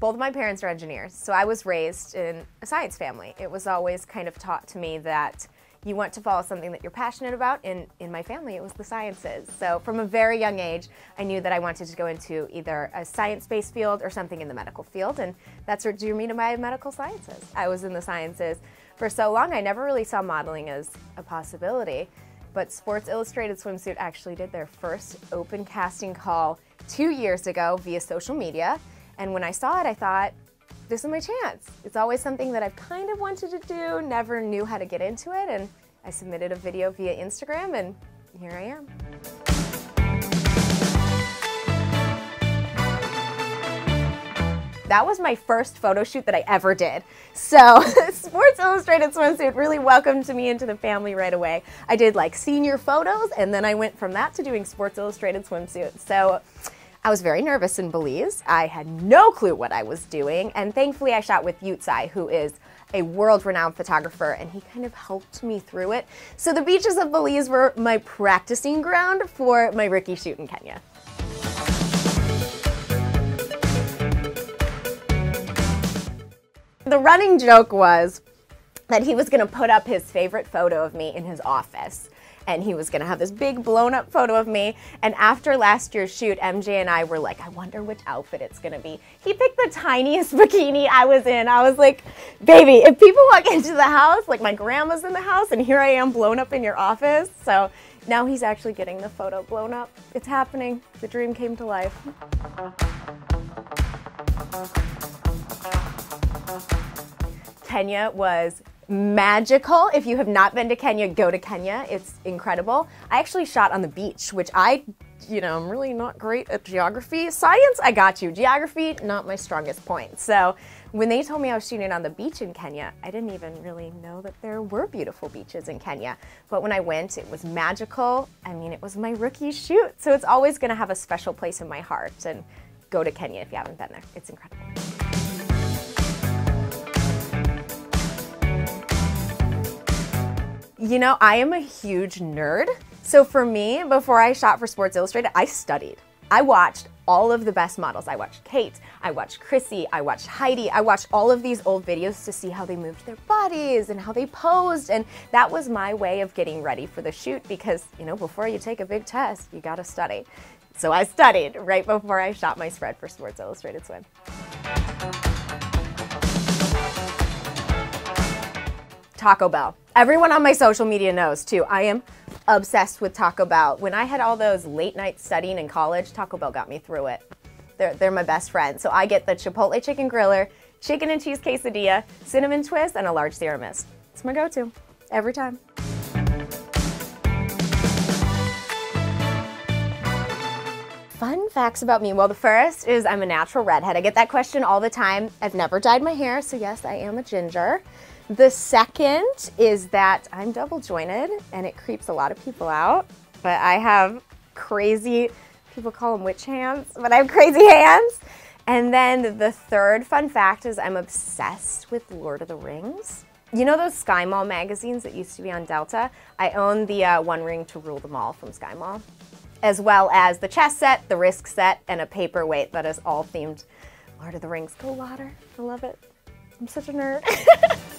Both of my parents are engineers, so I was raised in a science family. It was always kind of taught to me that you want to follow something that you're passionate about, and in my family it was the sciences. So from a very young age, I knew that I wanted to go into either a science-based field or something in the medical field, and that's what drew me to my medical sciences. I was in the sciences for so long, I never really saw modeling as a possibility, but Sports Illustrated Swimsuit actually did their first open casting call two years ago via social media. And when I saw it, I thought, this is my chance. It's always something that I've kind of wanted to do, never knew how to get into it, and I submitted a video via Instagram, and here I am. That was my first photo shoot that I ever did. So Sports Illustrated Swimsuit really welcomed me into the family right away. I did like senior photos and then I went from that to doing Sports Illustrated Swimsuit. So I was very nervous in Belize. I had no clue what I was doing, and thankfully I shot with Yu Tsai, who is a world-renowned photographer, and he kind of helped me through it. So the beaches of Belize were my practicing ground for my Ricky shoot in Kenya. The running joke was that he was going to put up his favorite photo of me in his office and he was gonna have this big blown up photo of me. And after last year's shoot, MJ and I were like, I wonder which outfit it's gonna be. He picked the tiniest bikini I was in. I was like, baby, if people walk into the house, like my grandma's in the house, and here I am blown up in your office. So now he's actually getting the photo blown up. It's happening. The dream came to life. Kenya was magical. If you have not been to Kenya, go to Kenya. It's incredible. I actually shot on the beach, which I, you know, I'm really not great at geography. Science, I got you. Geography, not my strongest point. So when they told me I was shooting on the beach in Kenya, I didn't even really know that there were beautiful beaches in Kenya. But when I went, it was magical. I mean, it was my rookie shoot. So it's always going to have a special place in my heart. And go to Kenya if you haven't been there. It's incredible. You know, I am a huge nerd. So for me, before I shot for Sports Illustrated, I studied. I watched all of the best models. I watched Kate, I watched Chrissy, I watched Heidi, I watched all of these old videos to see how they moved their bodies and how they posed. And that was my way of getting ready for the shoot because, you know, before you take a big test, you gotta study. So I studied right before I shot my spread for Sports Illustrated Swim. Taco Bell. Everyone on my social media knows too. I am obsessed with Taco Bell. When I had all those late nights studying in college, Taco Bell got me through it. They're, they're my best friend. So I get the Chipotle chicken griller, chicken and cheese quesadilla, cinnamon twist, and a large Ceramist. It's my go-to every time. Fun facts about me. Well, the first is I'm a natural redhead. I get that question all the time. I've never dyed my hair, so yes, I am a ginger. The second is that I'm double jointed and it creeps a lot of people out, but I have crazy, people call them witch hands, but I have crazy hands. And then the third fun fact is I'm obsessed with Lord of the Rings. You know those Sky Mall magazines that used to be on Delta? I own the uh, One Ring to Rule Them All from Sky Mall, as well as the chess set, the Risk set, and a paperweight that is all themed Lord of the Rings. Go Lauder, I love it. I'm such a nerd.